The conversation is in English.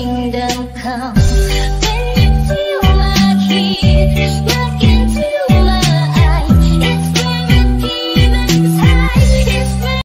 kingdom come. When you feel my heat.